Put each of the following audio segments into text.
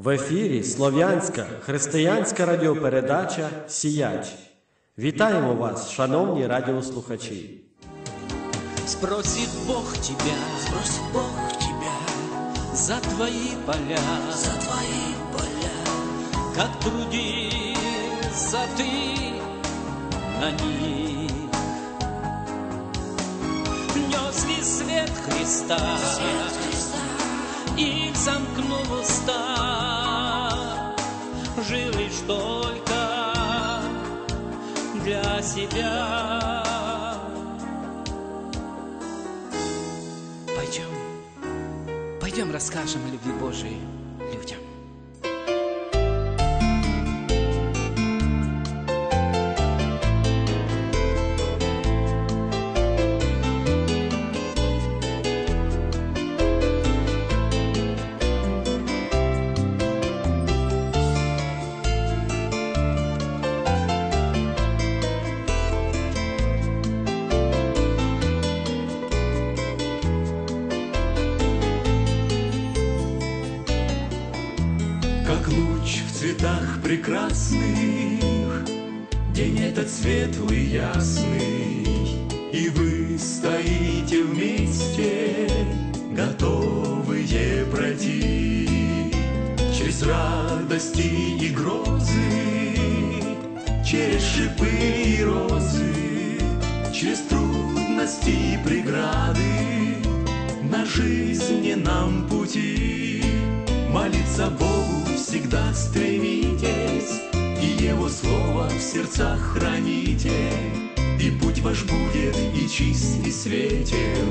В ефірі Слов'янська християнська радіопередача Сіяч. Вітаємо вас, шановні радіослухачі. Спросит Бог тебя, Спросит Бог тебя за твои поля, за твои поля, как трудился ты на них. Нес ли свет Христа, свет Христа, и замкнул уста, Жил лишь только для себя. Пойдем, пойдем расскажем о любви Божией розы, Через трудности и преграды, На жизненном пути. Молиться Богу всегда стремитесь, И Его Слово в сердцах храните, И путь ваш будет и чист, и светел,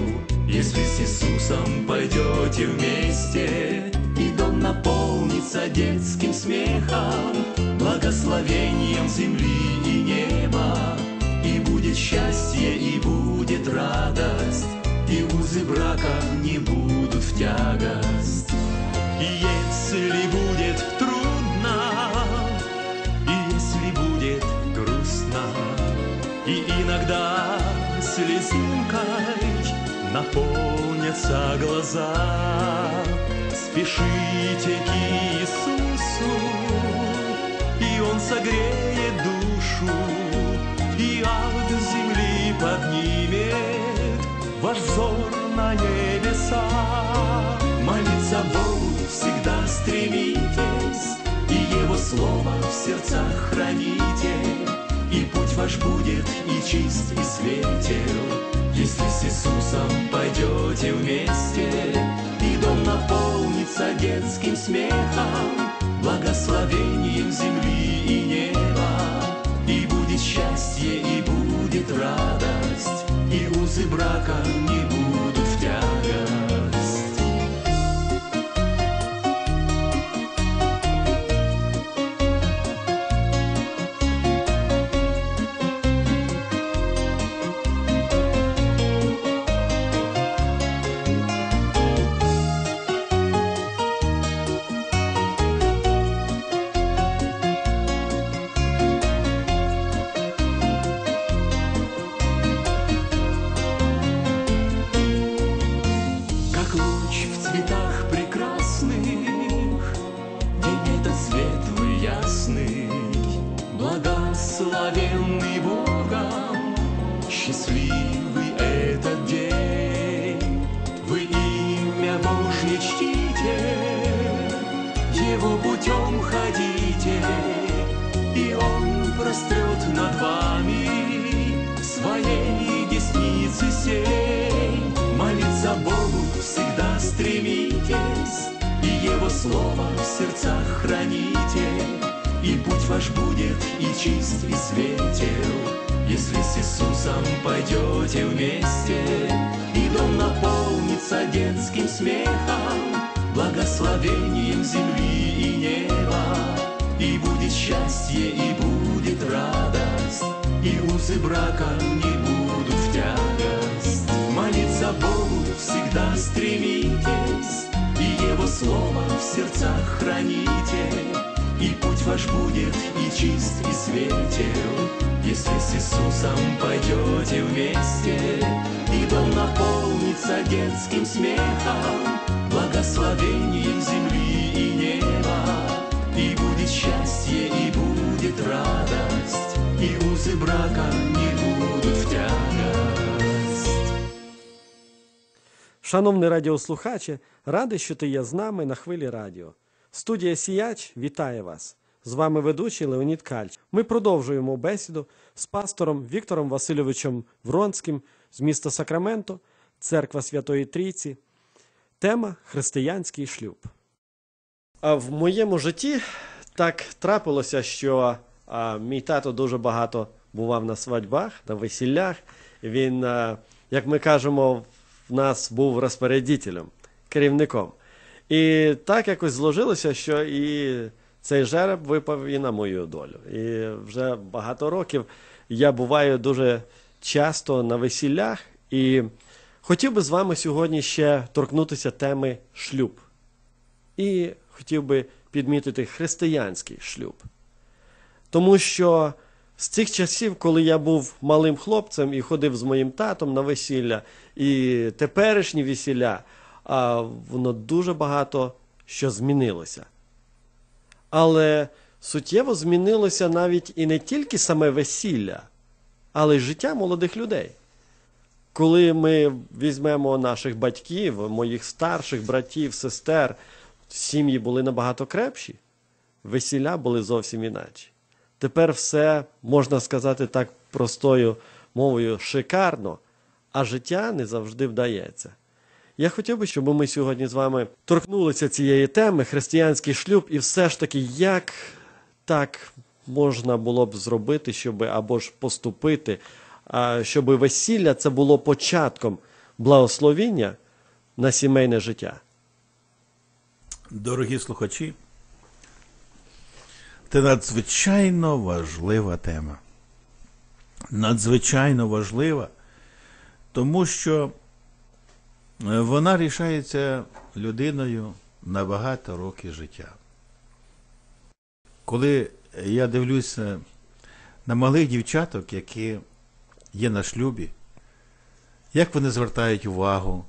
Если с Иисусом пойдете вместе, И дом наполнится детским смехом, Благословением земли будет счастье, и будет радость, И узы брака не будут в тягость. И если будет трудно, и если будет грустно, и иногда слезинкой наполнятся глаза, спешите к Иисусу, и Он согреет душу, поднимет ваш взор на небеса. Молиться Богу всегда стремитесь, И Его Слово в сердцах храните, И путь ваш будет и чист, и светел, Если с Иисусом пойдете вместе, И дом наполнится детским смехом, Благословением земли и неба, И будет счастье, и будет радость, И брака не будут в тягость. Шановний радіослухаче, радий, що ти є з нами на хвилі радіо. Студія Сіяч вітає вас. З вами ведучий Леонід Кальч. Ми продовжуємо бесіду з пастором Віктором Васильовичем Вронським з міста Сакраменто, Церква Святої Трійці. Тема Християнський шлюб. А в моєму житті так трапилося, що а, мій тато дуже багато бував на свадьбах, на весіллях. Він, а, як ми кажемо, нас був розпорядителем, керівником. І так якось зложилося, що і цей жереб випав і на мою долю. І вже багато років я буваю дуже часто на весіллях, і хотів би з вами сьогодні ще торкнутися теми шлюб. І хотів би підмітити християнський шлюб. Тому що з цих часів, коли я був малим хлопцем і ходив з моїм татом на весілля, і теперішні весілля, а, воно дуже багато що змінилося. Але суттєво змінилося навіть і не тільки саме весілля, але й життя молодих людей. Коли ми візьмемо наших батьків, моїх старших братів, сестер, сім'ї були набагато крепші, весілля були зовсім іначе. Тепер все, можна сказати так простою мовою, шикарно, а життя не завжди вдається. Я хотів би, щоб ми сьогодні з вами торкнулися цієї теми християнський шлюб, і все ж таки, як так можна було б зробити, щоб або ж поступити, щоб весілля це було початком благословіння на сімейне життя. Дорогі слухачі, це надзвичайно важлива тема. Надзвичайно важлива, тому що е, вона рішається людиною на багато років життя. Коли я дивлюся на малих дівчаток, які є на шлюбі, як вони звертають увагу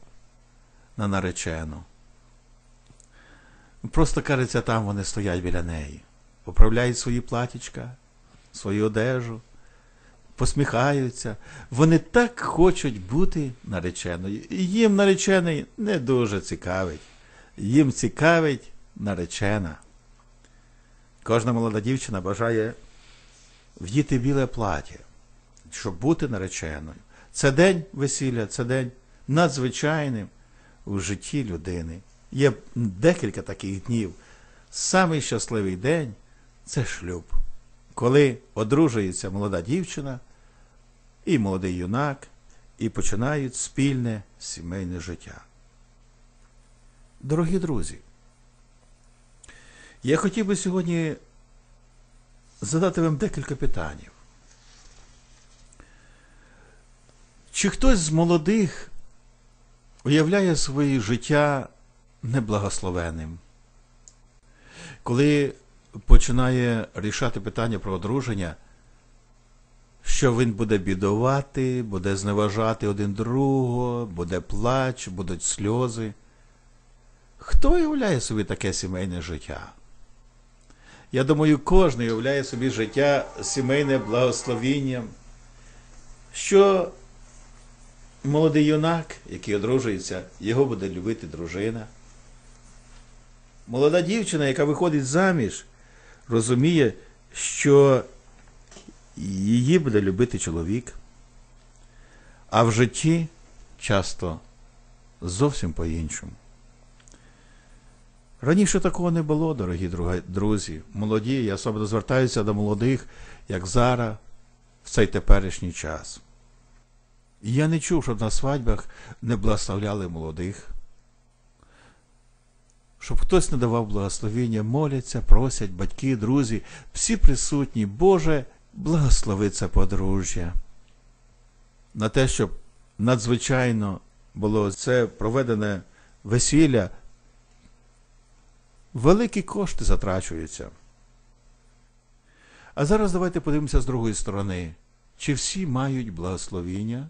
на наречену. Просто кажеться, там вони стоять біля неї, поправляють свої платічка, свою одежу, посміхаються. Вони так хочуть бути нареченою. Їм наречений не дуже цікавить. Їм цікавить наречена. Кожна молода дівчина бажає вдіти біле плаття, щоб бути нареченою. Це день весілля, це день надзвичайним у житті людини. Є декілька таких днів. Самий щасливий день це шлюб, коли одружується молода дівчина і молодий юнак, і починають спільне сімейне життя. Дорогі друзі, я хотів би сьогодні задати вам декілька питань. Чи хтось з молодих уявляє своє життя неблагословенним? Коли починає рішати питання про одруження, що він буде бідувати, буде зневажати один другого, буде плач, будуть сльози. Хто уявляє собі таке сімейне життя? Я думаю, кожен уявляє собі життя сімейне благословінням, що молодий юнак, який одружується, його буде любити дружина. Молода дівчина, яка виходить заміж, розуміє, що її буде любити чоловік. А в житті часто зовсім по-іншому. Раніше такого не було, дорогі друзі. Молоді, я особливо звертаюся до молодих, як зараз, в цей теперішній час. І я не чув, щоб на свадьбах не благословляли молодих. Щоб хтось не давав благословіння, моляться, просять батьки, друзі, всі присутні, Боже, благослови це подружжя. На те, щоб надзвичайно було це проведене весілля, великі кошти затрачуються. А зараз давайте подивимося з другої сторони. Чи всі мають благословіння?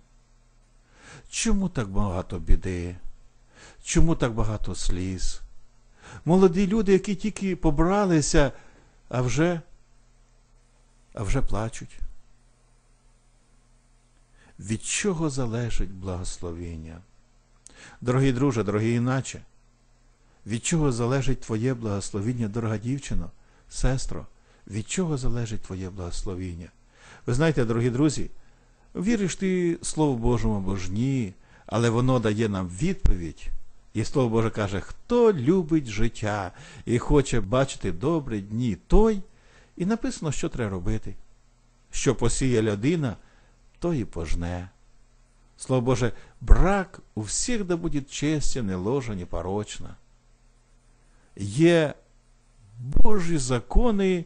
Чому так багато біди? Чому так багато сліз? Молоді люди, які тільки побралися, а вже, а вже плачуть. Від чого залежить благословіння? Дорогий друже, дорогий іначе, від чого залежить твоє благословіння, дорога дівчино, сестро? Від чого залежить твоє благословіння? Ви знаєте, дорогі друзі, віриш ти Слову Божому або ж ні, але воно дає нам відповідь. І Слово Боже каже, хто любить життя і хоче бачити добрі дні, той, і написано, що треба робити. Що посіє людина, то і пожне. Слово Боже, брак у всіх да буде честя, не ложа, не порочна. Є Божі закони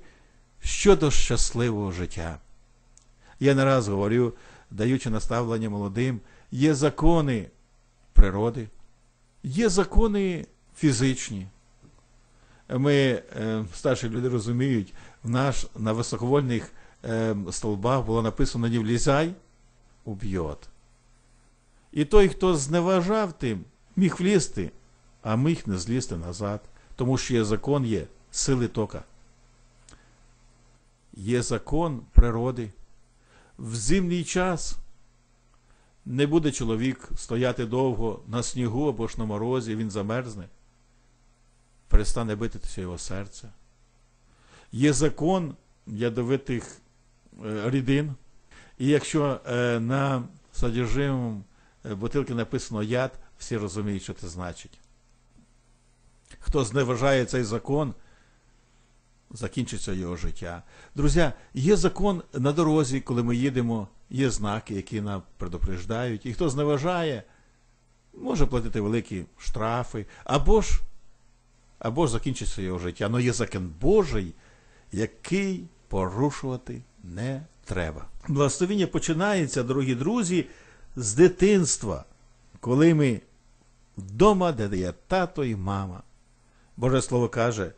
щодо щасливого життя. Я не раз говорю, даючи наставлення молодим, є закони природи, є закони фізичні. Ми, е, старші люди розуміють, в наш на високовольних е, столбах було написано не влізай, уб'єт. І той, хто зневажав тим, міг влізти, а міг не злізти назад, тому що є закон є сили тока. Є закон природи. В зимній час не буде чоловік стояти довго на снігу або ж на морозі, він замерзне, перестане битися його серце. Є закон ядовитих е, рідин, і якщо е, на содержимому е, бутилки написано яд, всі розуміють, що це значить. Хто зневажає цей закон, закінчиться його життя. Друзі, є закон на дорозі, коли ми їдемо, є знаки, які нам предупреждають. І хто зневажає, може платити великі штрафи, або ж, або ж закінчиться його життя. Але є закон Божий, який порушувати не треба. Благословіння починається, дорогі друзі, з дитинства, коли ми вдома, де є тато і мама. Боже Слово каже,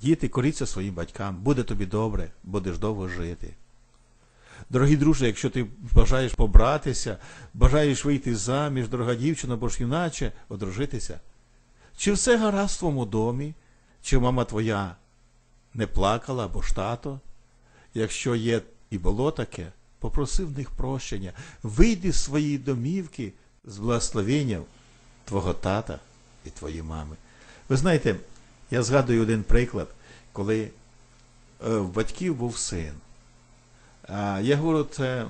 діти, коріться своїм батькам, буде тобі добре, будеш довго жити. Дорогі друже, якщо ти бажаєш побратися, бажаєш вийти заміж, дорога дівчина, або ж юначе, одружитися. Чи все гаразд в твоєму домі, чи мама твоя не плакала або ж тато? Якщо є і було таке, попроси в них прощення, вийди з своєї домівки з благословенням твого тата і твоєї мами. Ви знаєте, я згадую один приклад, коли е, в батьків був син. Я говорю, це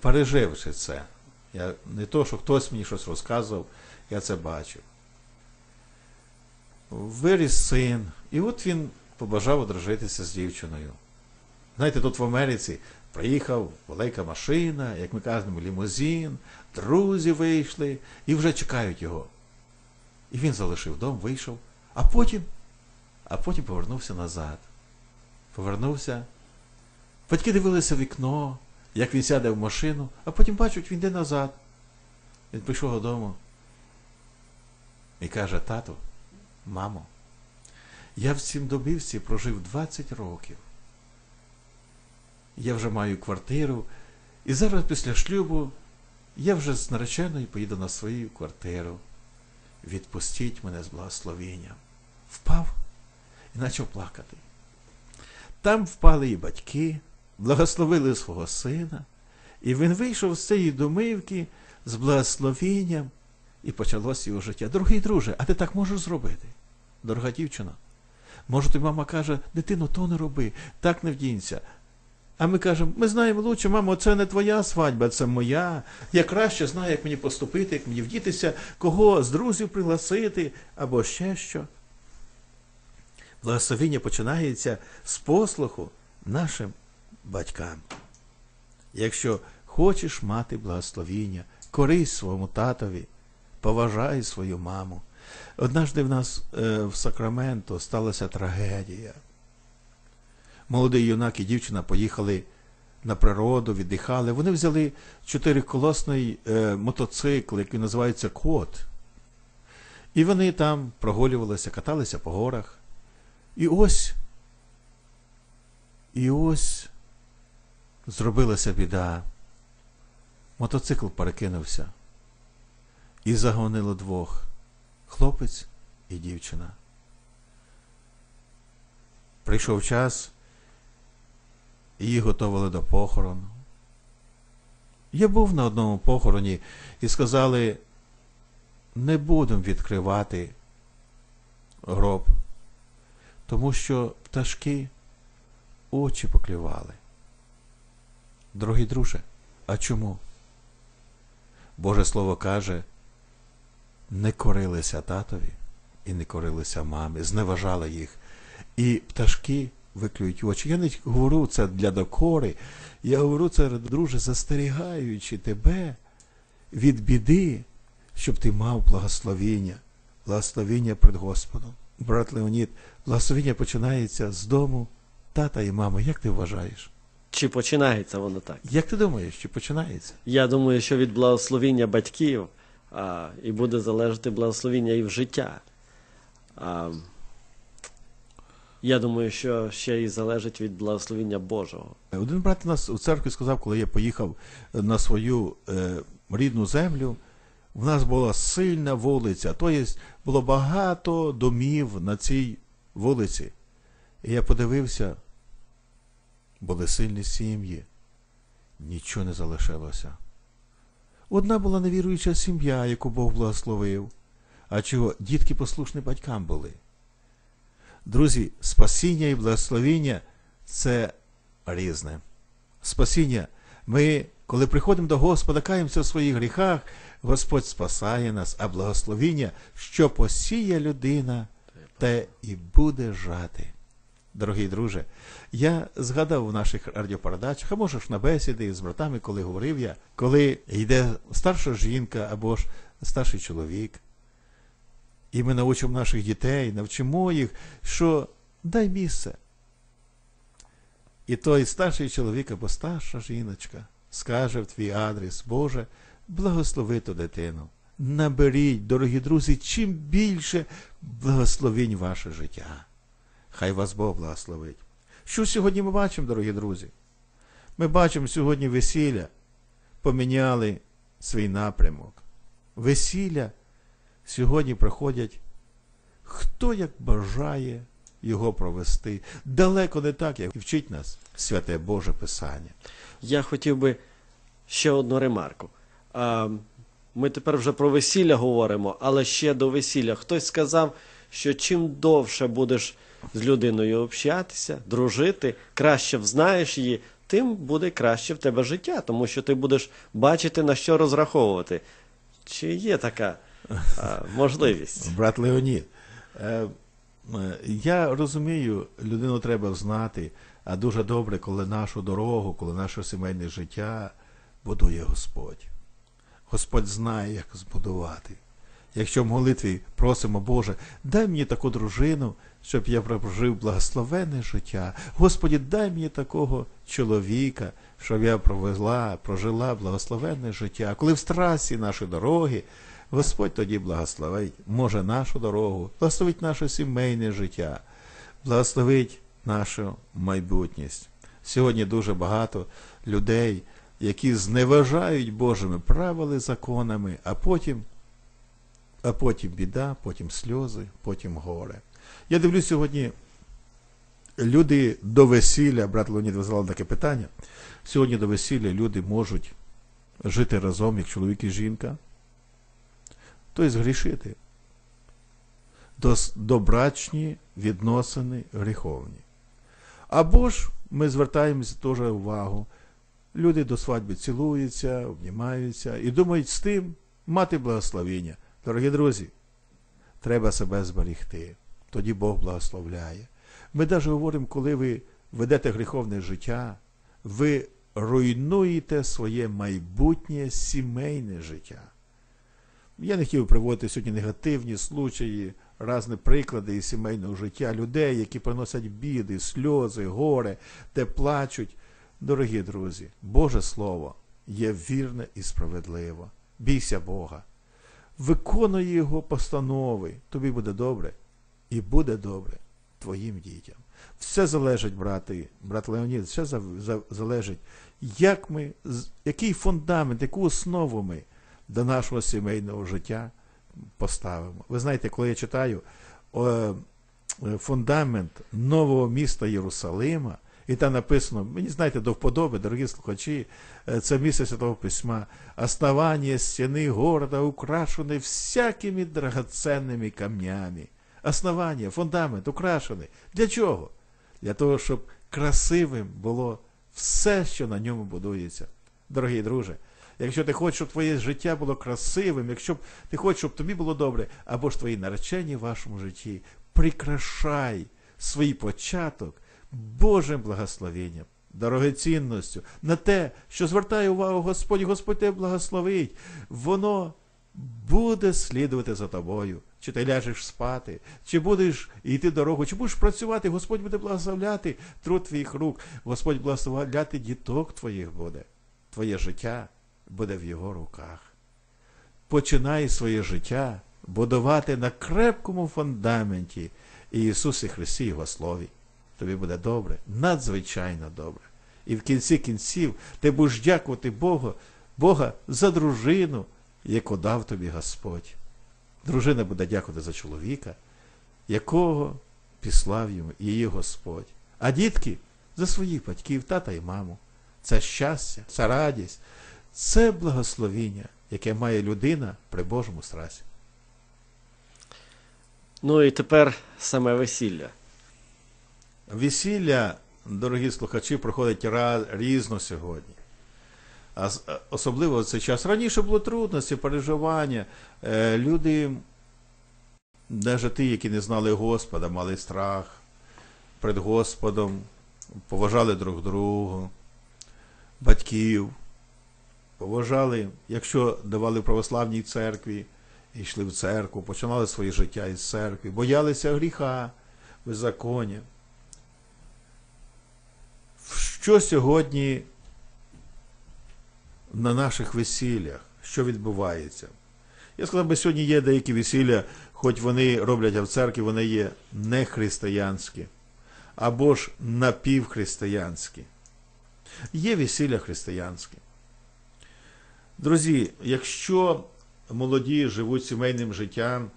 переживши це. Я, не то, що хтось мені щось розказував, я це бачив. Виріс син, і от він побажав одружитися з дівчиною. Знаєте, тут в Америці приїхав велика машина, як ми кажемо, лімузин, друзі вийшли і вже чекають його. І він залишив дом, вийшов, а потім, а потім повернувся назад. Повернувся. Батьки дивилися в вікно, як він сяде в машину, а потім бачать, він йде назад. Він прийшов додому і каже: тату, мамо, я в цім добивці прожив 20 років. Я вже маю квартиру, і зараз після шлюбу я вже з нареченою поїду на свою квартиру. Відпустіть мене з благословенням. Впав і почав плакати. Там впали і батьки, благословили свого сина, і він вийшов з цієї домивки з благословенням, і почалося його життя. Дорогий друже, а ти так можеш зробити? Дорога дівчина. Може, тобі мама каже, дитино, то не роби, так не вдінься. А ми кажемо, ми знаємо лучше, мамо, це не твоя свадьба, це моя. Я краще знаю, як мені поступити, як мені вдітися, кого з друзів пригласити або ще що. Благословіння починається з послуху нашим батькам. Якщо хочеш мати благословіння, корись своєму татові, поважай свою маму. Однажды в нас е, в Сакраменто сталася трагедія. Молодий юнак і дівчина поїхали на природу, віддихали. Вони взяли чотириколосний е, мотоцикл, який називається Кот. І вони там прогулювалися, каталися по горах. І ось, і ось зробилася біда. Мотоцикл перекинувся. І загонило двох хлопець і дівчина. Прийшов час, їх готували до похорону. Я був на одному похороні і сказали, не будемо відкривати гроб, тому що пташки очі поклювали. Дорогий друже, а чому? Боже Слово каже, не корилися татові і не корилися мамі, зневажали їх. І пташки виклюють очі. Я не говорю це для докори, я говорю це, друже, застерігаючи тебе від біди, щоб ти мав благословіння, благословіння перед Господом. Брат Леонід, благословіння починається з дому тата і мами. Як ти вважаєш? Чи починається воно так? Як ти думаєш, чи починається? Я думаю, що від благословіння батьків а, і буде залежати благословіння і в життя. А, я думаю, що ще й залежить від благословіння Божого. Один брат у нас у церкві сказав, коли я поїхав на свою е, рідну землю, в нас була сильна вулиця, тобто було багато домів на цій вулиці. І я подивився, були сильні сім'ї, нічого не залишилося. Одна була невіруюча сім'я, яку Бог благословив. А чого? Дітки послушні батькам були. Друзі, спасіння і благословіння це різне. Спасіння. Ми, коли приходимо до Господа, каємося в своїх гріхах, Господь спасає нас, а благословіння, що посіє людина, те і буде жати. Дорогий друже, я згадав в наших радіопередачах, а може ж на бесіди з братами, коли говорив я, коли йде старша жінка або ж старший чоловік, і ми навчимо наших дітей, навчимо їх, що дай місце. І той старший чоловік або старша жіночка скаже в твій адрес, Боже, благослови ту дитину. Наберіть, дорогі друзі, чим більше благословінь ваше життя. Хай вас Бог благословить. Що сьогодні ми бачимо, дорогі друзі? Ми бачимо сьогодні весілля, поміняли свій напрямок. Весілля сьогодні проходять, хто як бажає його провести. Далеко не так, як вчить нас святе Боже Писання. Я хотів би ще одну ремарку. Ми тепер вже про весілля говоримо, але ще до весілля. Хтось сказав, що чим довше будеш з людиною общатися, дружити, краще взнаєш її, тим буде краще в тебе життя, тому що ти будеш бачити, на що розраховувати. Чи є така а, можливість? Брат Леонід, е, я розумію, людину треба знати, а дуже добре, коли нашу дорогу, коли наше сімейне життя будує Господь. Господь знає, як збудувати. Якщо в молитві просимо, Боже, дай мені таку дружину, щоб я прожив благословенне життя. Господі, дай мені такого чоловіка, щоб я провела, прожила благословенне життя. Коли в страсі наші дороги, Господь тоді благословить, може, нашу дорогу, благословить наше сімейне життя, благословить нашу майбутність. Сьогодні дуже багато людей, які зневажають Божими правилами, законами, а потім, а потім біда, потім сльози, потім горе. Я дивлюсь сьогодні, люди до весілля, брат Леонід, ви задали таке питання. Сьогодні до весілля люди можуть жити разом, як чоловік і жінка, тобто згрішити. Добрачні відносини гріховні. Або ж ми звертаємося теж увагу. Люди до свадьби цілуються, обнімаються і думають з тим мати благословіння. Дорогі друзі, треба себе зберегти. Тоді Бог благословляє. Ми навіть говоримо, коли ви ведете гріховне життя, ви руйнуєте своє майбутнє сімейне життя. Я не хотів приводити сьогодні негативні случаї, різні приклади із сімейного життя людей, які приносять біди, сльози, горе, де плачуть. Дорогі друзі, Боже Слово є вірне і справедливо. Бійся Бога. Виконуй Його постанови, тобі буде добре, і буде добре твоїм дітям. Все залежить, брати, брат Леонід, все за- за- залежить, як ми, який фундамент, яку основу ми до нашого сімейного життя поставимо. Ви знаєте, коли я читаю е, фундамент нового міста Єрусалима, і там написано, мені знаєте, до вподоби, дорогі слухачі, е, це місце Святого Письма, основання стіни города украшены всякими драгоценними камнями. Основання, фундамент украшений. Для чого? Для того, щоб красивим було все, що на ньому будується. Дорогий друже, якщо ти хочеш, щоб твоє життя було красивим, якщо ти хочеш, щоб тобі було добре, або ж твої наречені в вашому житті, прикрашай свій початок Божим благословенням, дорогоцінністю на те, що звертає увагу Господь, Господь тебе благословить, воно буде слідувати за тобою. Чи ти ляжеш спати, чи будеш йти дорогу, чи будеш працювати, Господь буде благословляти труд твоїх рук, Господь благословляти діток твоїх буде. Твоє життя буде в його руках. Починай своє життя будувати на крепкому фундаменті Ісусі Христі Його Слові. Тобі буде добре, надзвичайно добре. І в кінці кінців ти будеш дякувати Богу, Бога за дружину, яку дав тобі Господь. Дружина буде дякувати за чоловіка, якого післав йому її Господь. А дітки за своїх батьків, тата і маму. Це щастя, це радість, це благословіння, яке має людина при Божому страсі. Ну і тепер саме весілля. Весілля, дорогі слухачі, проходить різно сьогодні. А особливо в цей час. Раніше було трудності, переживання. Е, Люди, навіть ті, які не знали Господа, мали страх перед Господом, поважали друг друга, батьків, поважали, якщо давали православній церкві, йшли в церкву, починали своє життя із церкви, боялися гріха, беззаконня. Що сьогодні на наших весіллях, що відбувається? Я сказав би, сьогодні є деякі весілля, хоч вони роблять в церкві, вони є не християнські, або ж напівхристиянські. Є весілля християнське. Друзі, якщо молоді живуть сімейним життям,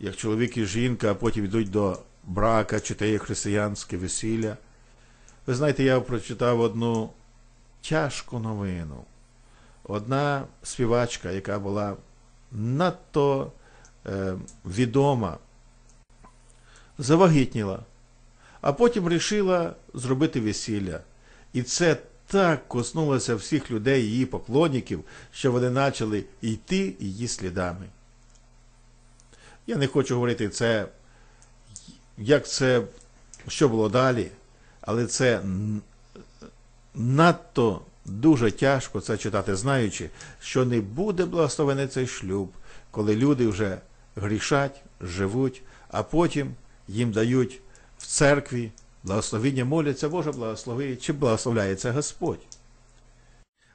як чоловік і жінка, а потім йдуть до брака, чи те є християнське весілля, ви знаєте, я прочитав одну тяжку новину. Одна співачка, яка була надто е, відома, завагітніла, а потім вирішила зробити весілля. І це так коснулося всіх людей, її поклонників, що вони почали йти її слідами. Я не хочу говорити це, як це, що було далі, але це надто дуже тяжко це читати, знаючи, що не буде благословений цей шлюб, коли люди вже грішать, живуть, а потім їм дають в церкві благословіння, моляться, Боже благослови, чи благословляється Господь.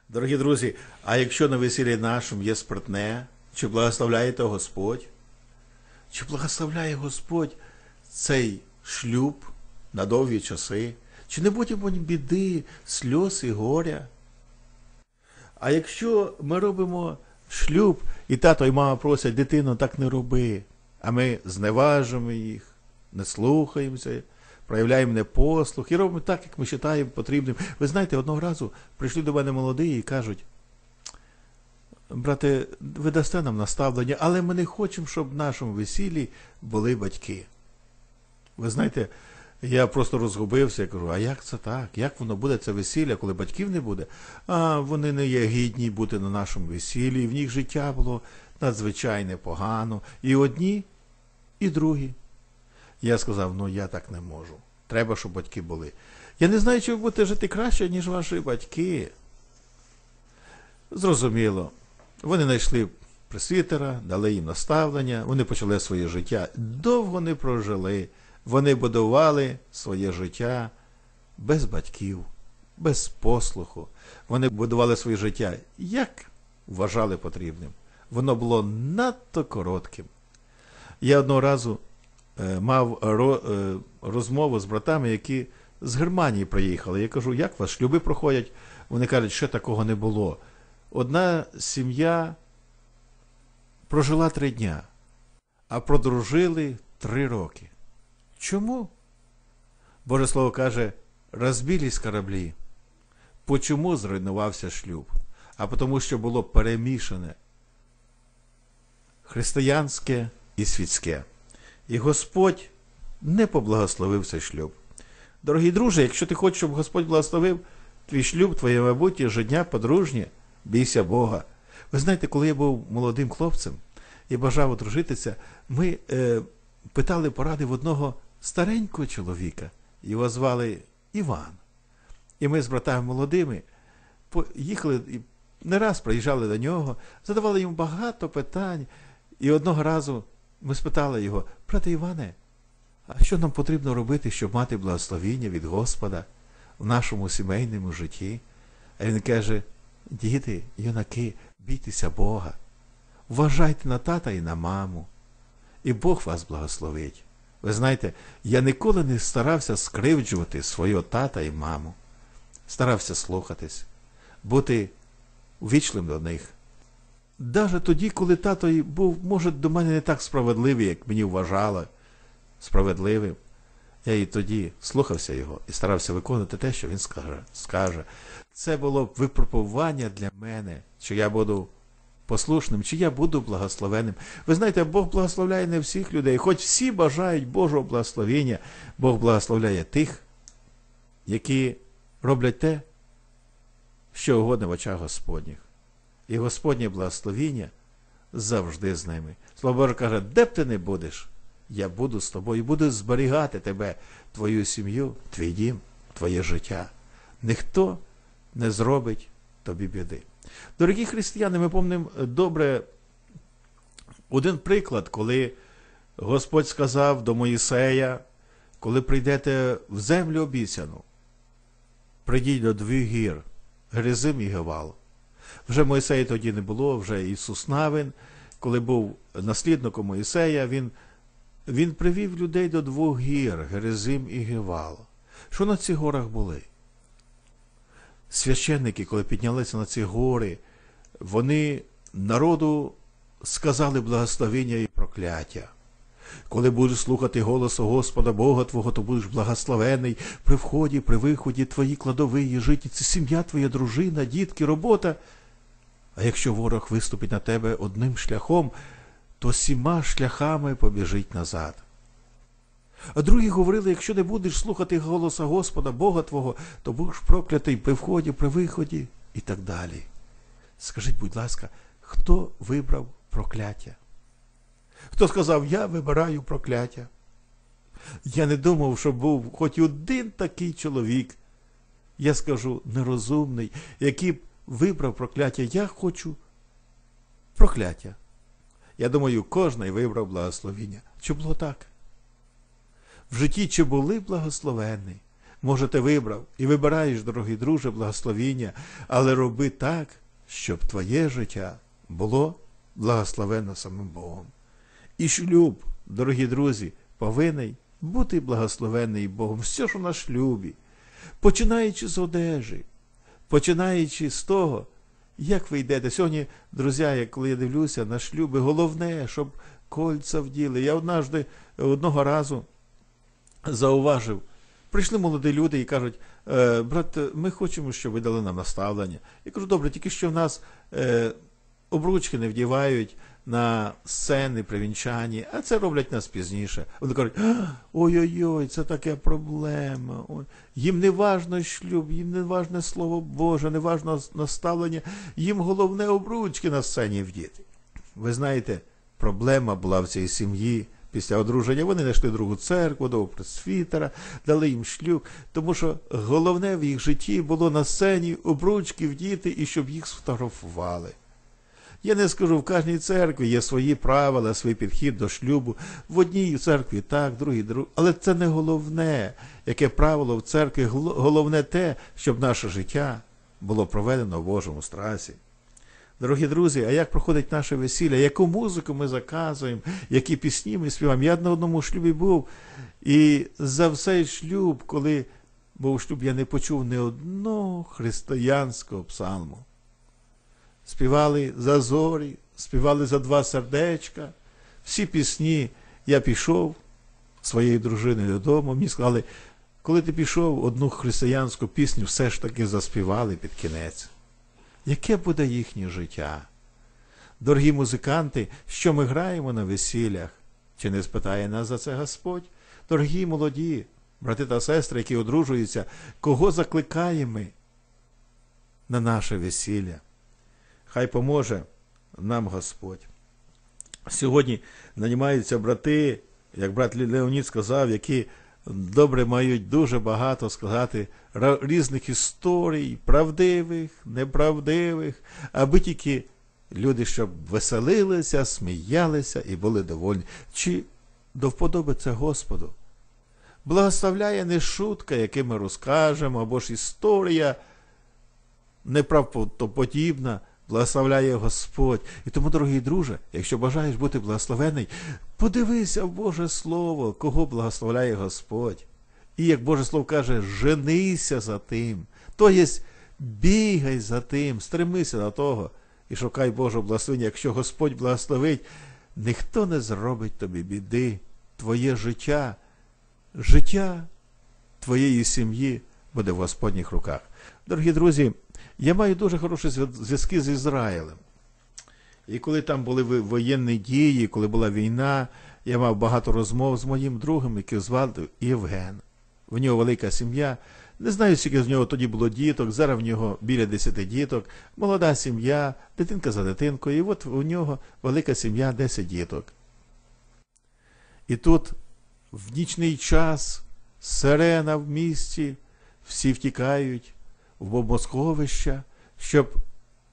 Дорогі друзі, а якщо на весіллі нашому є спиртне, чи благословляє то Господь? Чи благословляє Господь цей шлюб на довгі часи? Чи не буде потім біди, сльоз і горя? А якщо ми робимо шлюб, і тато і мама просять, дитино, так не роби, а ми зневажимо їх, не слухаємося, проявляємо непослух і робимо так, як ми вважаємо потрібним. Ви знаєте, одного разу прийшли до мене молоді і кажуть, брате, ви дасте нам наставлення, але ми не хочемо, щоб в нашому весіллі були батьки. Ви знаєте, я просто розгубився, я кажу, а як це так? Як воно буде це весілля, коли батьків не буде? А вони не є гідні бути на нашому весіллі, і в них життя було надзвичайно погано. І одні, і другі. Я сказав, ну я так не можу. Треба, щоб батьки були. Я не знаю, чи ви будете жити краще, ніж ваші батьки. Зрозуміло. Вони знайшли пресвітера, дали їм наставлення, вони почали своє життя. Довго не прожили. Вони будували своє життя без батьків, без послуху. Вони будували своє життя, як вважали потрібним. Воно було надто коротким. Я одного разу е, мав е, розмову з братами, які з Германії приїхали. Я кажу, як вас шлюби проходять? Вони кажуть, що такого не було. Одна сім'я прожила три дня, а продружили три роки. Чому? Боже Слово каже, розбілись кораблі. Почому зруйнувався шлюб? А тому, що було перемішане християнське і світське. І Господь не поблагословив цей шлюб. Дорогі друже, якщо ти хочеш, щоб Господь благословив твій шлюб, твоє майбутнє життя подружнє, бійся Бога. Ви знаєте, коли я був молодим хлопцем і бажав одружитися, ми е, питали поради в одного старенького чоловіка. Його звали Іван. І ми з братами молодими поїхали і не раз приїжджали до нього, задавали йому багато питань. І одного разу ми спитали його, брате Іване, а що нам потрібно робити, щоб мати благословіння від Господа в нашому сімейному житті? А він каже: діти, юнаки, бійтеся Бога, вважайте на тата і на маму, і Бог вас благословить. Ви знаєте, я ніколи не старався скривджувати свого тата і маму, старався слухатись, бути увічливим до них. Даже тоді, коли тато був, може, до мене не так справедливий, як мені вважали справедливим, я і тоді слухався його і старався виконувати те, що він скаже. Це було випробування для мене, чи я буду послушним, чи я буду благословенним. Ви знаєте, Бог благословляє не всіх людей, хоч всі бажають Божого благословення, Бог благословляє тих, які роблять те, що угодно в очах Господніх. І Господнє благословіння завжди з ними. Слово Боже каже, де б ти не будеш, я буду з тобою, буду зберігати тебе, твою сім'ю, твій дім, твоє життя. Ніхто не зробить тобі біди. Дорогі християни, ми пам'ятаємо добре один приклад, коли Господь сказав до Моїсея, коли прийдете в землю обіцяну, прийдіть до двох гір, Гризим і Гевал. Вже Моїсея тоді не було, вже Ісус Навин, коли був наслідником Моїсея, він, він привів людей до двох гір Герезим і Гевал. Що на цих горах були? Священники, коли піднялися на ці гори, вони народу сказали благословення і прокляття. Коли будеш слухати голосу Господа Бога Твого, то будеш благословений при вході, при виході, твої кладові, житниці, сім'я твоя, дружина, дітки, робота. А якщо ворог виступить на тебе одним шляхом, то сіма шляхами побіжить назад. А другі говорили, якщо не будеш слухати голоса Господа, Бога Твого, то будеш проклятий при вході, при виході і так далі. Скажіть, будь ласка, хто вибрав прокляття? Хто сказав, я вибираю прокляття? Я не думав, що був хоч один такий чоловік, я скажу, нерозумний, який б вибрав прокляття. Я хочу прокляття. Я думаю, кожний вибрав благословіння. Чи було так? В житті чи були благословенні? Може, ти вибрав і вибираєш, дорогий друже, благословіння, але роби так, щоб твоє життя було благословенно самим Богом. І шлюб, дорогі друзі, повинен бути благословений Богом. Все у нас шлюбі, починаючи з одежі, починаючи з того, як ви йдете. Сьогодні, друзі, коли я дивлюся на шлюби, головне, щоб кольця вділи. Я однажды, одного разу зауважив, прийшли молоді люди і кажуть, «Е, брат, ми хочемо, щоб ви дали нам наставлення. Я кажу, добре, тільки що в нас е, обручки не вдівають на сцени при вінчанні, а це роблять нас пізніше. Вони кажуть, ой-ой-ой, це така проблема. Ой. Їм не важно шлюб, їм не важне слово Боже, не важно наставлення, їм головне обручки на сцені вдіти. Ви знаєте, проблема була в цій сім'ї. Після одруження вони знайшли другу церкву, до пресвітера, дали їм шлюб, тому що головне в їх житті було на сцені обручки вдіти і щоб їх сфотографували. Я не скажу, в кожній церкві є свої правила, свій підхід до шлюбу. В одній церкві так, в другій друг. Але це не головне, яке правило в церкві. Головне те, щоб наше життя було проведено в Божому страсі. Дорогі друзі, а як проходить наше весілля? Яку музику ми заказуємо, які пісні ми співаємо? Я на одному шлюбі був, і за все шлюб, коли був шлюб, я не почув ні одного християнського псалму. Співали за зорі, співали за два сердечка. Всі пісні я пішов, своєї дружини додому, мені сказали, коли ти пішов, одну християнську пісню все ж таки заспівали під кінець. Яке буде їхнє життя? Дорогі музиканти, що ми граємо на весіллях? Чи не спитає нас за це Господь? Дорогі молоді, брати та сестри, які одружуються, кого закликаємо ми на наше весілля? Хай поможе нам Господь. Сьогодні нанімаються брати, як брат Леонід сказав, які добре мають дуже багато сказати різних історій, правдивих, неправдивих, аби тільки люди, щоб веселилися, сміялися і були довольні. Чи до вподоби це Господу? Благословляє не шутка, яку ми розкажемо, або ж історія неправдоподібна, благословляє Господь. І тому, дорогий друже, якщо бажаєш бути благословений, подивися в Боже Слово, кого благословляє Господь. І як Боже Слово каже, женися за тим. То є бігай за тим, стремися до того і шукай Божого благословення. Якщо Господь благословить, ніхто не зробить тобі біди. Твоє життя, життя твоєї сім'ї буде в Господніх руках. Дорогі друзі, я маю дуже хороші зв'язки з Ізраїлем. І коли там були воєнні дії, коли була війна, я мав багато розмов з моїм другом, який звали Євген. В нього велика сім'я. Не знаю, скільки з нього тоді було діток. Зараз в нього біля 10 діток, молода сім'я, дитинка за дитинкою. І от у нього велика сім'я, 10 діток. І тут в нічний час сирена в місті, всі втікають в бомбосховища, щоб,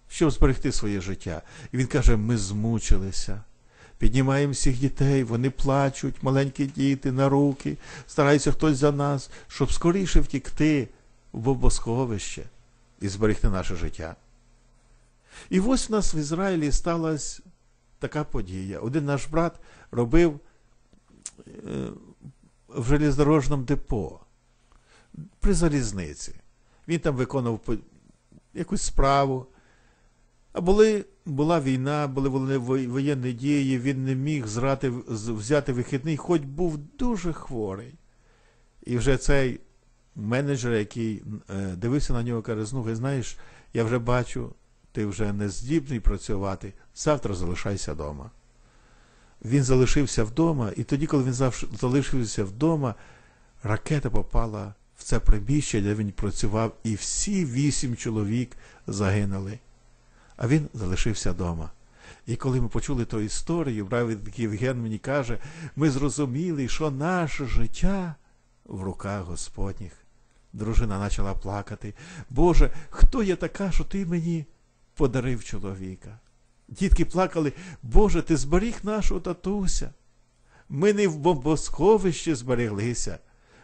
щоб зберегти своє життя. І він каже: ми змучилися. Піднімаємо всіх дітей, вони плачуть, маленькі діти на руки, старається хтось за нас, щоб скоріше втікти в бомбосховище і зберегти наше життя. І ось у нас в Ізраїлі сталася така подія. Один наш брат робив е, в железнодорожному депо при залізниці. Він там виконував якусь справу. А були, була війна, були воєнні- дії, він не міг зрати, взяти вихідний, хоч був дуже хворий. І вже цей менеджер, який е, дивився на нього, каже: слухай, знаєш, я вже бачу, ти вже не здібний працювати, завтра залишайся вдома. Він залишився вдома, і тоді, коли він залишився вдома, ракета попала в це приміщення, де він працював, і всі вісім чоловік загинули. А він залишився вдома. І коли ми почули ту історію, брат Євген мені каже, ми зрозуміли, що наше життя в руках Господніх. Дружина почала плакати. Боже, хто я така, що ти мені подарив чоловіка? Дітки плакали, Боже, ти зберіг нашого татуся. Ми не в бомбосховищі збереглися,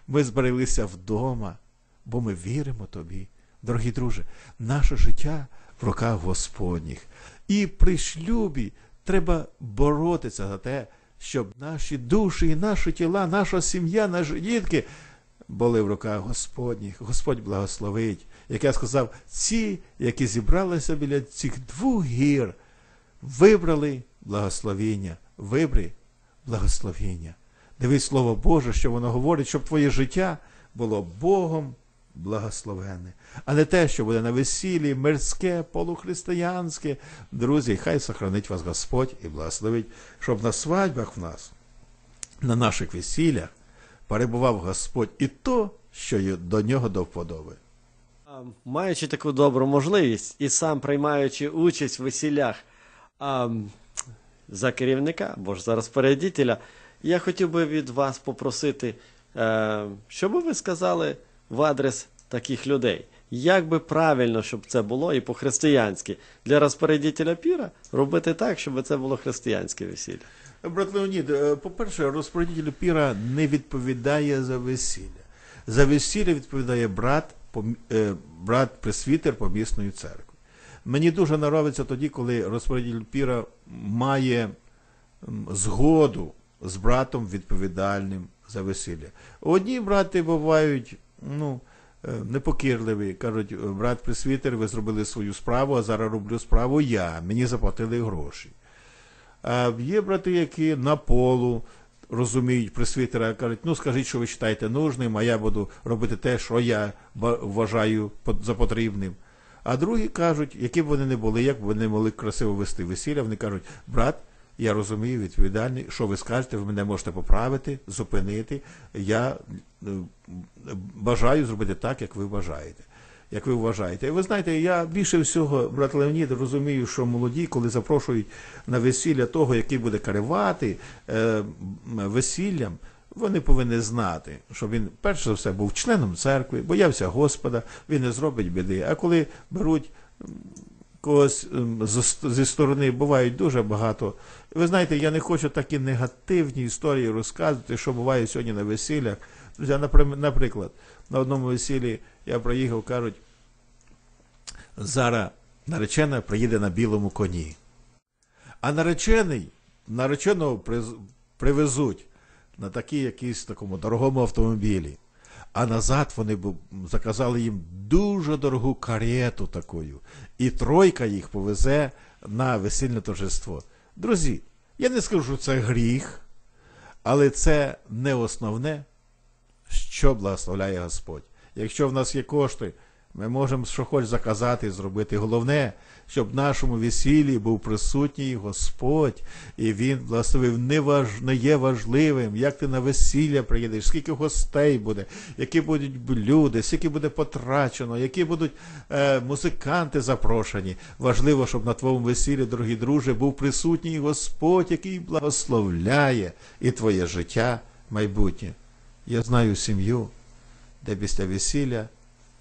ми збереглися вдома, бо ми віримо тобі. Дорогі друже, наше життя в руках Господніх. І при шлюбі треба боротися за те, щоб наші душі, наші тіла, наша сім'я, наші дітки були в руках Господніх. Господь благословить. Як я сказав, ці, які зібралися біля цих двох гір, вибрали благословіння. Вибри благословіння. Дивись Слово Боже, що воно говорить, щоб твоє життя було Богом благословенне, а не те, що буде на весіллі, мирське, полухристиянське. Друзі, хай сохранить вас Господь і благословить, щоб на свадьбах в нас, на наших весіллях, перебував Господь і то, що до нього до вподоби. Маючи таку добру можливість і сам приймаючи участь в весіллях а, за керівника або ж за розпорядителя, я хотів би від вас попросити, е, що би ви сказали в адрес таких людей. Як би правильно, щоб це було і по-християнськи для розпорядителя піра робити так, щоб це було християнське весілля. Брат Леонід, е, по-перше, розпорядитель піра не відповідає за весілля. За весілля відповідає брат, е, брат пресвітер помісної церкви. Мені дуже подобається тоді, коли розпорядитель піра має згоду з братом відповідальним за весілля. Одні брати бувають ну, е, непокірливі, кажуть, «Е, брат пресвітер, ви зробили свою справу, а зараз роблю справу я, мені заплатили гроші. А є брати, які на полу, розуміють пресвітера, кажуть, ну скажіть, що ви вважаєте нужним, а я буду робити те, що я вважаю за потрібним. А другі кажуть, які б вони не були, як б вони могли красиво вести весілля, вони кажуть, брат, я розумію, відповідальний, що ви скажете, ви мене можете поправити, зупинити. Я е, бажаю зробити так, як ви бажаєте. Як ви вважаєте. І ви знаєте, я більше всього, брат Леонід, розумію, що молоді, коли запрошують на весілля того, який буде керувати е, весіллям, вони повинні знати, що він перш за все був членом церкви, боявся Господа, він не зробить біди. А коли беруть когось зі- зі сторони, бувають дуже багато. Ви знаєте, я не хочу такі негативні історії розказувати, що буває сьогодні на весіллях. Друзі, наприклад, на одному весіллі я приїхав, кажуть, зараз наречена приїде на білому коні. А наречений, нареченого привезуть на такій якійсь такому дорогому автомобілі. А назад вони б заказали їм дуже дорогу карету такою. І тройка їх повезе на весільне торжество. Друзі, я не скажу, що це гріх, але це не основне, що благословляє Господь. Якщо в нас є кошти, ми можемо що хоч заказати і зробити. Головне, щоб в нашому весіллі був присутній Господь, і Він благословив не, важ... не є важливим, як ти на весілля приїдеш, скільки гостей буде, які будуть блюди, скільки буде потрачено, які будуть е, музиканти запрошені. Важливо, щоб на твоєму весіллі, дорогі друже, був присутній Господь, який благословляє і твоє життя майбутнє. Я знаю сім'ю, де після весілля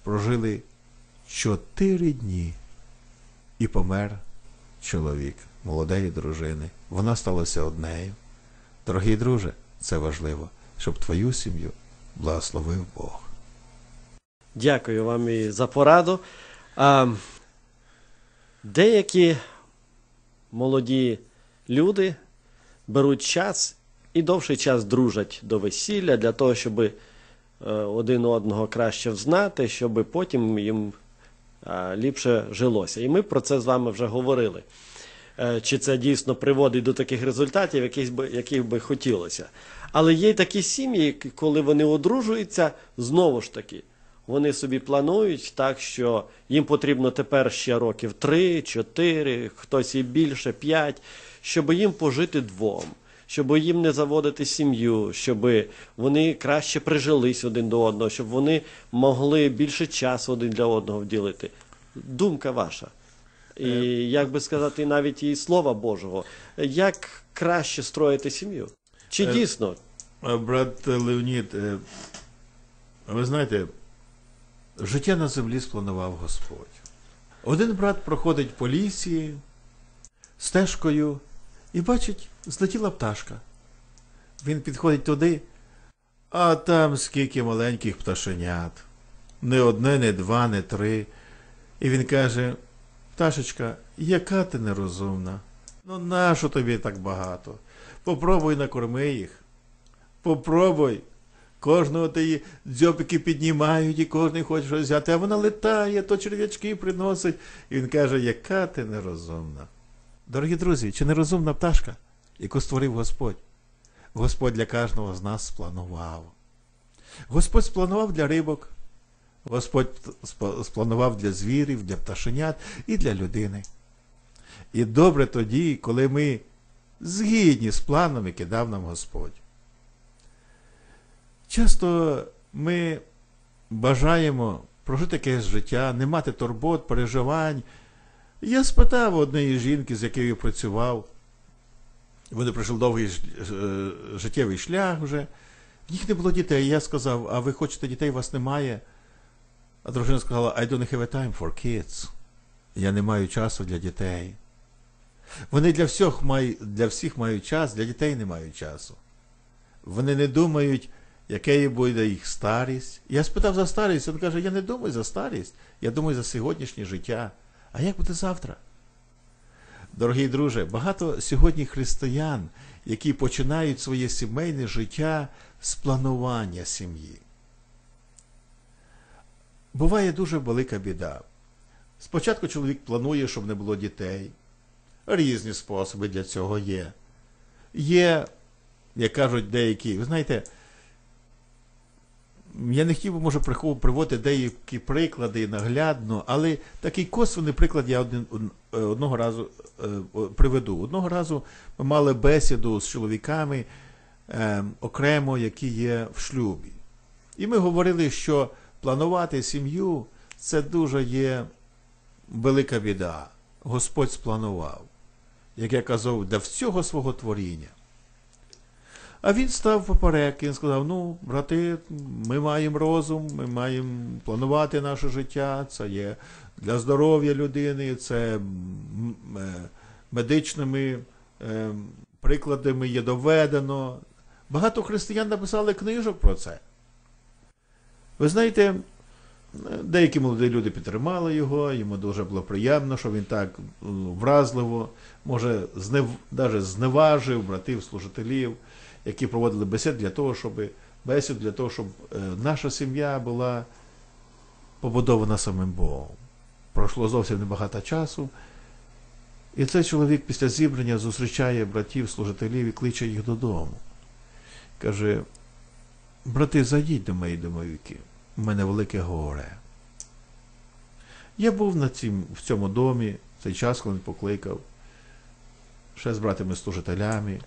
прожили чотири дні і помер чоловік молодої дружини. Вона сталася однею. Дорогий друже, це важливо, щоб твою сім'ю благословив Бог. Дякую вам і за пораду. А, деякі молоді люди беруть час і довший час дружать до весілля для того, щоб е, один одного краще взнати, щоб потім їм е, ліпше жилося. І ми про це з вами вже говорили. Е, Чи це дійсно приводить до таких результатів, яких би, яких би хотілося. Але є такі сім'ї, коли вони одружуються, знову ж таки, вони собі планують так, що їм потрібно тепер ще років 3, 4, хтось і більше, 5, щоб їм пожити двом, щоб їм не заводити сім'ю, щоб вони краще прижились один до одного, щоб вони могли більше часу один для одного вділити. Думка ваша. І як би сказати, навіть і слова Божого, як краще строїти сім'ю? Чи Е, дійсно? Брат Леонід, е, ви знаєте, життя на землі спланував Господь. Один брат проходить по лісі стежкою і бачить, злетіла пташка. Він підходить туди, а там скільки маленьких пташенят. Не одне, не два, не три. І він каже: Пташечка, яка ти нерозумна? Ну нащо тобі так багато? Попробуй накорми їх. Попробуй. Кожного ти дзьобики піднімають, і кожен хоче щось взяти, а вона летає, то черв'ячки приносить. І він каже, яка ти нерозумна. Дорогі друзі, чи нерозумна пташка, яку створив Господь? Господь для кожного з нас спланував. Господь спланував для рибок, Господь спланував для звірів, для пташенят і для людини. І добре тоді, коли ми згідні з планом, який дав нам Господь. Часто ми бажаємо прожити якесь життя, не мати турбот, переживань. Я спитав однієї жінки, з якою працював. Вони пройшли довгий е, життєвий шлях вже. В них не було дітей. Я сказав, а ви хочете дітей, у вас немає. А дружина сказала, I don't have a time for kids. Я не маю часу для дітей. Вони для всіх, для всіх мають час, для дітей не мають часу. Вони не думають, яке буде їх старість. Я спитав за старість, він каже, я не думаю за старість, я думаю за сьогоднішнє життя. А як буде завтра? Дорогий друже, багато сьогодні християн, які починають своє сімейне життя з планування сім'ї. Буває дуже велика біда. Спочатку чоловік планує, щоб не було дітей. Різні способи для цього є. Є як кажуть деякі, ви знаєте, я не хотів би, може, приводити деякі приклади наглядно, але такий косвений приклад я один, е, одного разу е, приведу. Одного разу ми мали бесіду з чоловіками е, окремо, які є в шлюбі. І ми говорили, що планувати сім'ю це дуже є велика біда. Господь спланував, як я казав, для всього свого творіння. А він став поперек, він сказав: ну, брати, ми маємо розум, ми маємо планувати наше життя, це є для здоров'я людини, це е, медичними е, прикладами є доведено. Багато християн написали книжок про це. Ви знаєте, деякі молоді люди підтримали його, йому дуже було приємно, що він так е, вразливо, може, знев, навіть зневажив братів, служителів, які проводили бесід для того, щоб бесід для того, щоб е, наша сім'я була побудована самим Богом. Пройшло зовсім небагато часу. І цей чоловік після зібрання зустрічає братів, служителів і кличе їх додому. Каже: брати, зайдіть до моєї домовики, у мене велике горе. Я був на цім, в цьому домі цей час, коли він покликав, ще з братами служителями.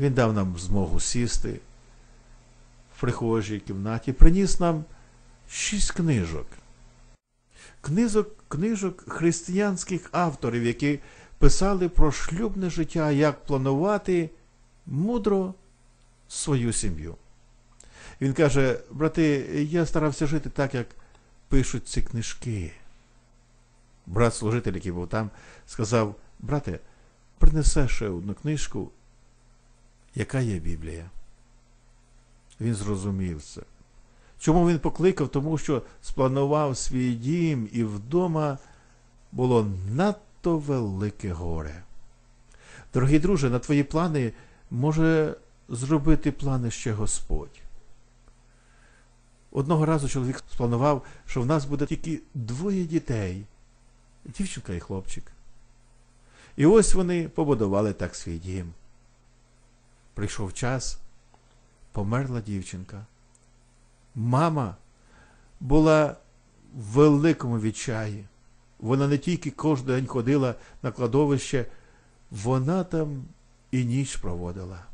Він дав нам змогу сісти в прихожій кімнаті, приніс нам шість книжок. Книжок, книжок християнських авторів, які писали про шлюбне життя, як планувати мудро свою сім'ю. Він каже: брати, я старався жити так, як пишуть ці книжки. Брат служитель, який був там, сказав: брате, принесе ще одну книжку, яка є Біблія. Він зрозумів це. Чому він покликав? Тому що спланував свій дім, і вдома було надто велике горе. Дорогий друже, на твої плани може зробити плани ще Господь. Одного разу чоловік спланував, що в нас буде тільки двоє дітей дівчинка і хлопчик. І ось вони побудували так свій дім. Прийшов час, померла дівчинка. Мама була в великому відчаї. Вона не тільки кожен день ходила на кладовище, вона там і ніч проводила.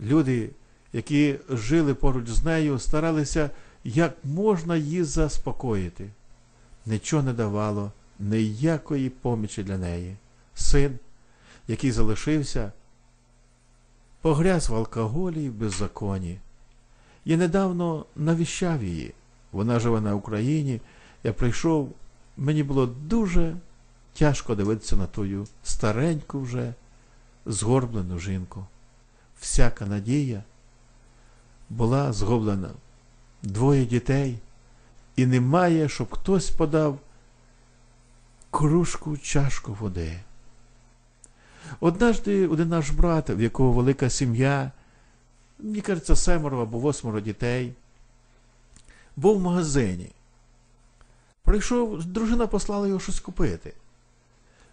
Люди, які жили поруч з нею, старалися, як можна її заспокоїти. Нічого не давало, ніякої помічі для неї. Син, який залишився, погряз в алкоголі і беззаконі. Я недавно навіщав її. Вона живе на Україні. Я прийшов, мені було дуже тяжко дивитися на тую стареньку вже згорблену жінку. Всяка надія була згублена. Двоє дітей, і немає, щоб хтось подав кружку, чашку води. Однажды один наш брат, в якого велика сім'я, мені кажеться, семеро або восьмеро дітей, був в магазині. Прийшов, дружина послала його щось купити.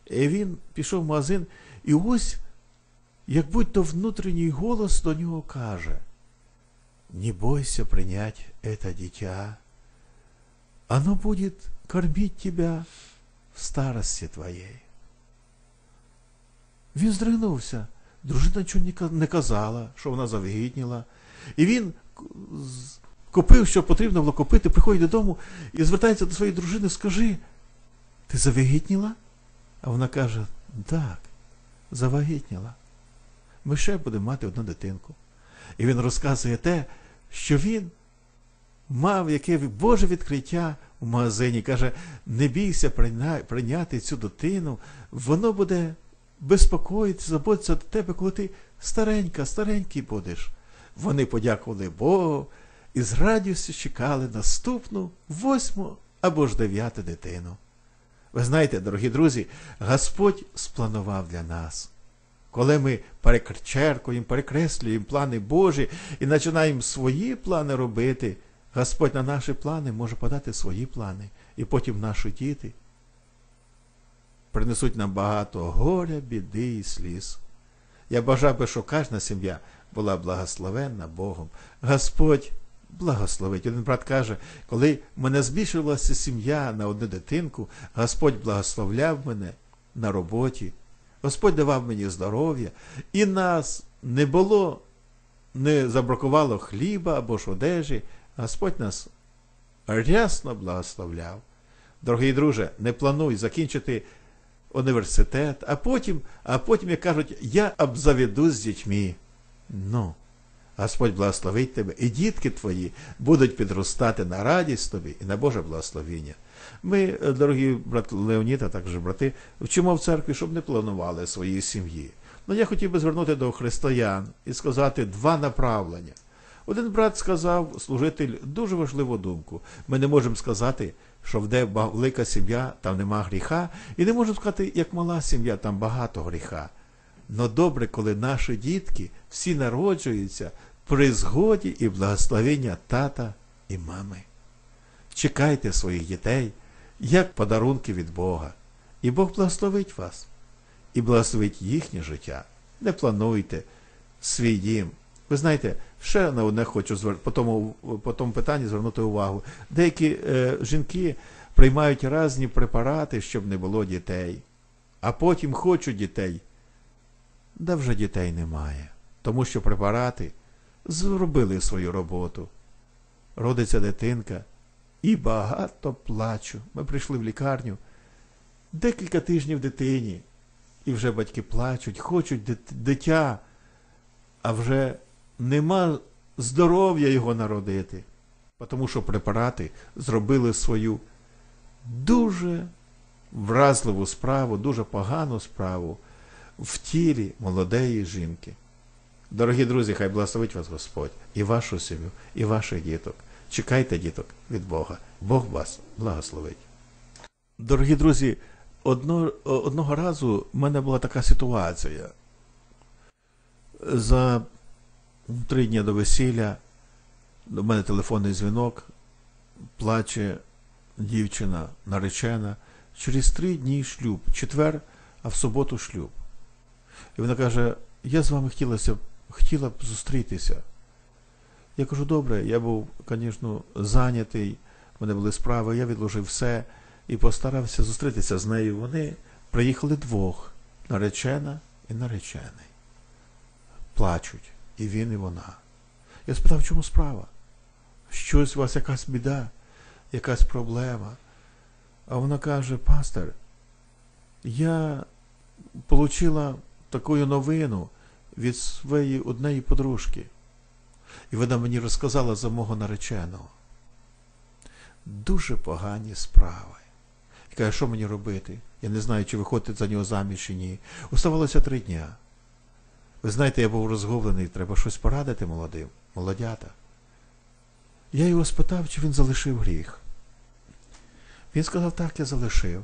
І він пішов в магазин, і ось, як будь-то внутрішній голос до нього каже: Не бойся принять это дитя, оно будет кормить тебя в старості твоєї. Він здригнувся. Дружина нічого не казала, що вона завагітніла. І він купив, що потрібно було купити, приходить додому і звертається до своєї дружини, скажи, ти завагітніла? А вона каже, так, завагітніла. Ми ще будемо мати одну дитинку. І він розказує те, що він мав яке Боже відкриття у магазині. Каже, не бійся прийняти цю дитину, воно буде безпокоїтися, заботитися до тебе, коли ти старенька, старенький будеш. Вони подякували Богу і з радістю чекали наступну восьму або ж дев'яту дитину. Ви знаєте, дорогі друзі, Господь спланував для нас. Коли ми перекрчеркуємо, перекреслюємо плани Божі і починаємо свої плани робити, Господь на наші плани може подати свої плани, і потім наші діти принесуть нам багато горя, біди і сліз. Я бажав би, щоб кожна сім'я була благословенна Богом. Господь благословить. Один брат каже, коли мене збільшувалася сім'я на одну дитинку, Господь благословляв мене на роботі, Господь давав мені здоров'я, і нас не було, не забракувало хліба або ж одежі. Господь нас рясно благословляв. Дорогий друже, не плануй закінчити університет, а потім, а потім, як кажуть, я обзаведусь з дітьми. Ну, Господь благословить тебе, і дітки твої будуть підростати на радість тобі і на Боже благословіння. Ми, дорогі брат Леонід, а також брати, вчимо в церкві, щоб не планували свої сім'ї. Ну, я хотів би звернути до християн і сказати два направлення. Один брат сказав, служитель, дуже важливу думку. Ми не можемо сказати, що де велика сім'я, там нема гріха, і не можемо сказати, як мала сім'я, там багато гріха. Но добре, коли наші дітки всі народжуються при згоді і благословення тата і мами. Чекайте своїх дітей, як подарунки від Бога. І Бог благословить вас, і благословить їхнє життя. Не плануйте свій дім. Ви знаєте, ще на одне хочу звер... по, тому, по тому питанні звернути увагу. Деякі е, жінки приймають різні препарати, щоб не було дітей, а потім хочуть дітей. Да вже дітей немає, тому що препарати зробили свою роботу. Родиться дитинка і багато плачу. Ми прийшли в лікарню декілька тижнів дитині, і вже батьки плачуть, хочуть дит- дитя, а вже нема здоров'я його народити, тому що препарати зробили свою дуже вразливу справу, дуже погану справу в тілі молодої жінки. Дорогі друзі, хай благословить вас Господь і вашу сім'ю, і ваших діток. Чекайте діток від Бога. Бог вас благословить. Дорогі друзі, одно, одного разу в мене була така ситуація. За три дні до весілля до мене телефонний дзвінок, плаче дівчина наречена. Через три дні шлюб, четвер, а в суботу шлюб. І вона каже: я з вами хотілося, хотіла б зустрітися. Я кажу, добре, я був, звісно, зайнятий, в мене були справи, я відложив все і постарався зустрітися з нею. Вони приїхали двох, наречена і наречений. Плачуть, і він, і вона. Я спитав, в чому справа? Щось у вас якась біда, якась проблема. А вона каже, пастор, я отримала таку новину від своєї однієї подружки. І вона мені розказала за мого нареченого. Дуже погані справи. І каже, що мені робити? Я не знаю, чи виходити за нього заміж чи ні. Оставалося три дня. Ви знаєте, я був розгублений, треба щось порадити молодим, молодята. Я його спитав, чи він залишив гріх. Він сказав, так, я залишив.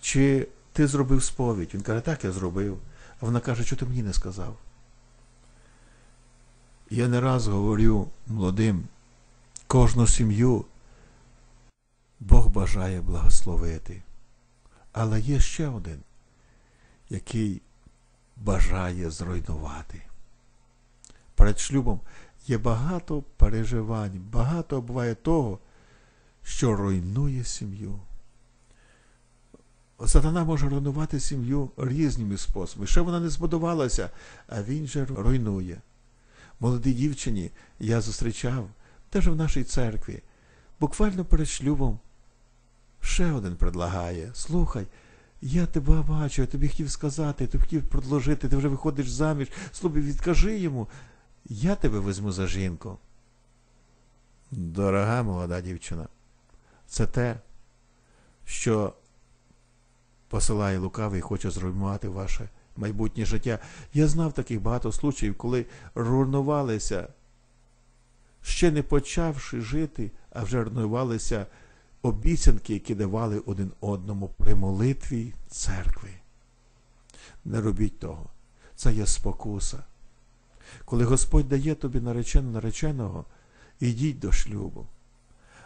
Чи ти зробив сповідь? Він каже, так, я зробив. А вона каже, що ти мені не сказав? Я не раз говорю молодим, кожну сім'ю Бог бажає благословити. Але є ще один, який бажає зруйнувати. Перед шлюбом є багато переживань, багато буває того, що руйнує сім'ю. Сатана може руйнувати сім'ю різними способами. Ще вона не збудувалася, а він же руйнує. Молодій дівчині я зустрічав теж в нашій церкві. Буквально перед шлюбом ще один предлагає. Слухай, я тебе бачу, я тобі хотів сказати, тобі хотів продовжити, ти вже виходиш заміж. Слухай, відкажи йому, я тебе візьму за жінку. Дорога молода дівчина, це те, що посилає лукавий і хоче зруйнувати ваше майбутнє життя. Я знав таких багато случаїв, коли руйнувалися, ще не почавши жити, а вже руйнувалися обіцянки, які давали один одному при молитві церкви. Не робіть того. Це є спокуса. Коли Господь дає тобі наречену нареченого, ідіть до шлюбу.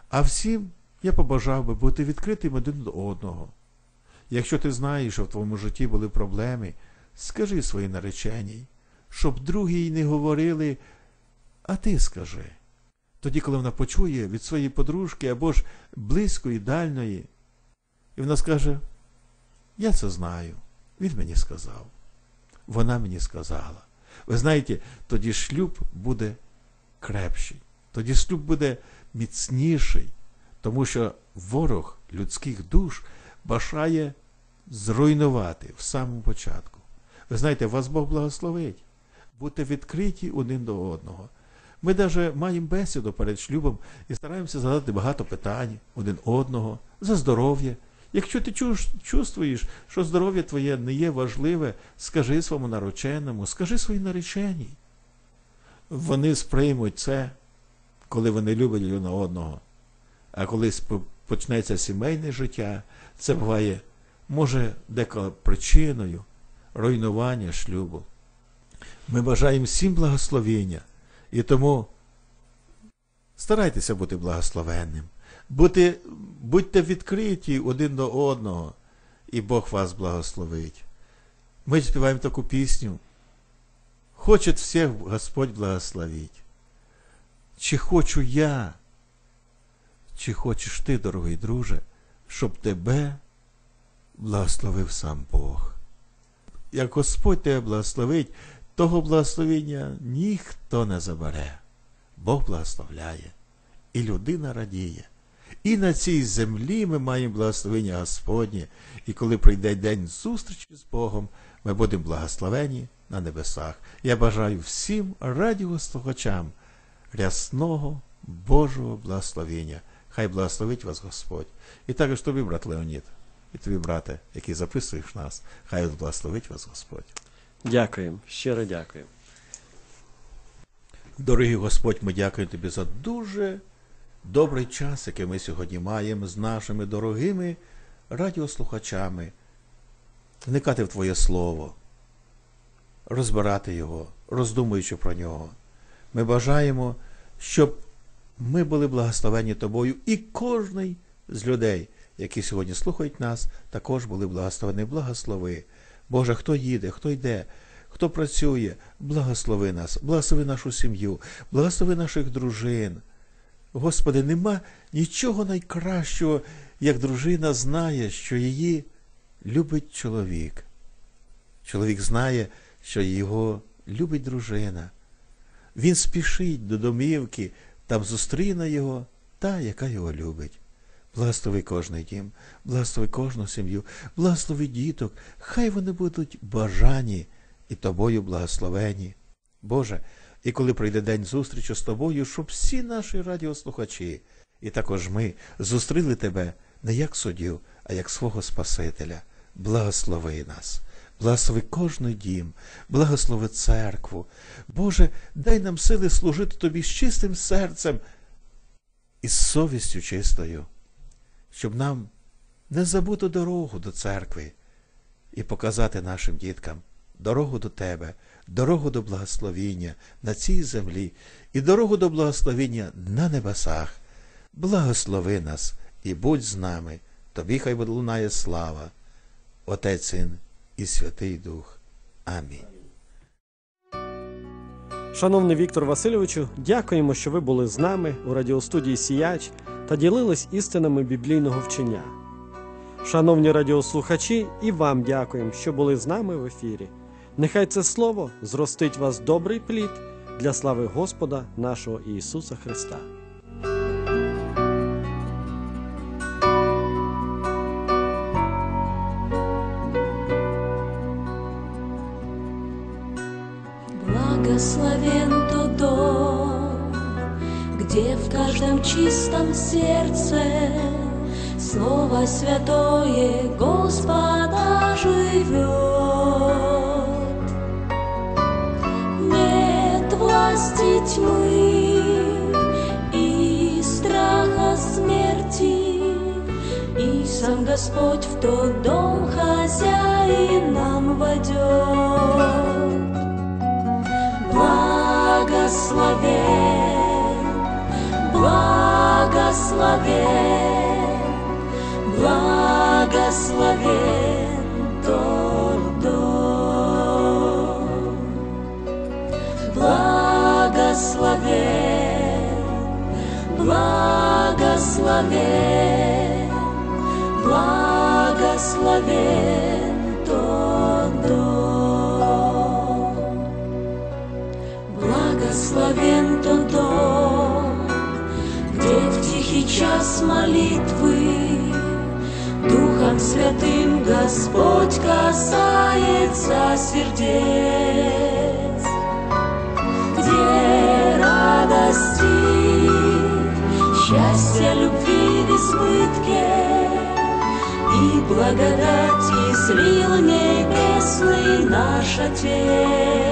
А всім я побажав би бути відкритим один до одного. Якщо ти знаєш, що в твоєму житті були проблеми, скажи своїй нареченій, щоб другі їй не говорили, а ти скажи. Тоді, коли вона почує від своєї подружки або ж близької, дальної, і вона скаже: Я це знаю, він мені сказав. Вона мені сказала. Ви знаєте, тоді шлюб буде крепший, тоді шлюб буде міцніший, тому що ворог людських душ бажає зруйнувати в самому початку. Ви знаєте, вас Бог благословить. Будьте відкриті один до одного. Ми навіть маємо бесіду перед шлюбом і стараємося задати багато питань один одного за здоров'я. Якщо ти чувствуєш, що здоров'я твоє не є важливе, скажи своєму нареченому, скажи своїй нареченій. Вони сприймуть це, коли вони люблять один одного. А коли почнеться сімейне життя, це буває, може, деколи причиною руйнування шлюбу. Ми бажаємо всім благословіння. І тому старайтеся бути благословенним. Будьте, будьте відкриті один до одного, і Бог вас благословить. Ми співаємо таку пісню. Хочет всіх Господь благословить. Чи хочу я, чи хочеш ти, дорогий друже, щоб тебе благословив сам Бог. Як Господь тебе благословить, того благословення ніхто не забере. Бог благословляє, і людина радіє. І на цій землі ми маємо благословення Господнє, і коли прийде день зустрічі з Богом, ми будемо благословені на небесах. Я бажаю всім радіослухачам рясного Божого благословення. Хай благословить вас Господь. І також тобі, брат Леонід, і тобі, брате, який записуєш нас, хай благословить вас Господь. Дякуємо, щиро дякую. Дорогий Господь, ми дякуємо Тобі за дуже добрий час, який ми сьогодні маємо з нашими дорогими радіослухачами, вникати в Твоє Слово, розбирати його, роздумуючи про нього. Ми бажаємо, щоб ми були благословені Тобою, і кожний з людей, які сьогодні слухають нас, також були благословені. Благослови. Боже, хто їде, хто йде, хто працює, благослови нас, благослови нашу сім'ю, благослови наших дружин. Господи, нема нічого найкращого, як дружина знає, що її любить чоловік. Чоловік знає, що його любить дружина. Він спішить до домівки, там зустріне його та, яка його любить. Благослови кожний дім, благослови кожну сім'ю, благослови діток, хай вони будуть бажані і тобою благословені. Боже, і коли прийде день зустрічі з тобою, щоб всі наші радіослухачі, і також ми зустріли тебе не як суддю, а як свого Спасителя. Благослови нас, благослови кожний дім, благослови церкву. Боже, дай нам сили служити тобі з чистим серцем і з совістю чистою, щоб нам не забути дорогу до церкви і показати нашим діткам дорогу до Тебе, дорогу до благословіння на цій землі і дорогу до благословіння на небесах. Благослови нас і будь з нами, тобі хай лунає слава, Отець Син і Святий Дух. Амінь. Шановний Віктор Васильовичу, дякуємо, що ви були з нами у радіостудії Сіяч та ділились істинами біблійного вчення. Шановні радіослухачі, і вам дякуємо, що були з нами в ефірі. Нехай це слово зростить вас добрий плід для слави Господа нашого Ісуса Христа. Благословен тот дом, где в каждом чистом сердце Слово Святое Господа живет. Нет власти тьмы и страха смерти, И сам Господь в тот дом хозяин нам войдет благословен, благословен, благословен тот. Благословен, благословен, благословен. Благословен тот дом, где в тихий час молитвы Духом Святым Господь касается сердец, где радости, счастья, любви в избытке и благодати слил небесный наш Отец.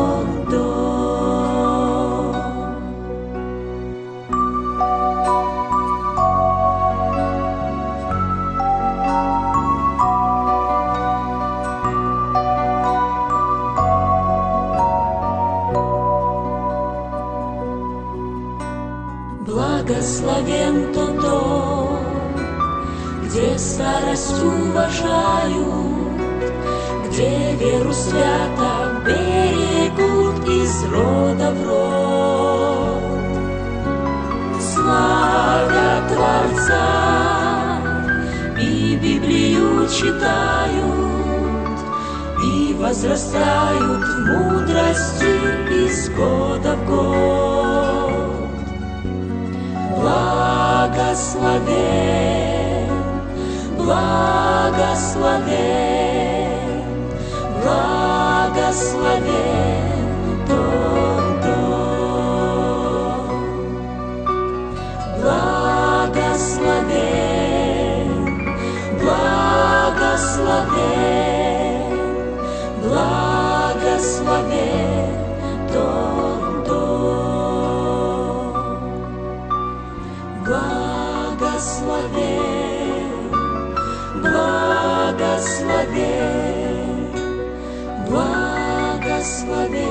старость уважают, где веру свято берегут из рода в род. Славят Творца и Библию читают, и возрастают в мудрости из года в год. Благословен, благословен, благословен тот дом. Благословен, благословен, благословен, благословен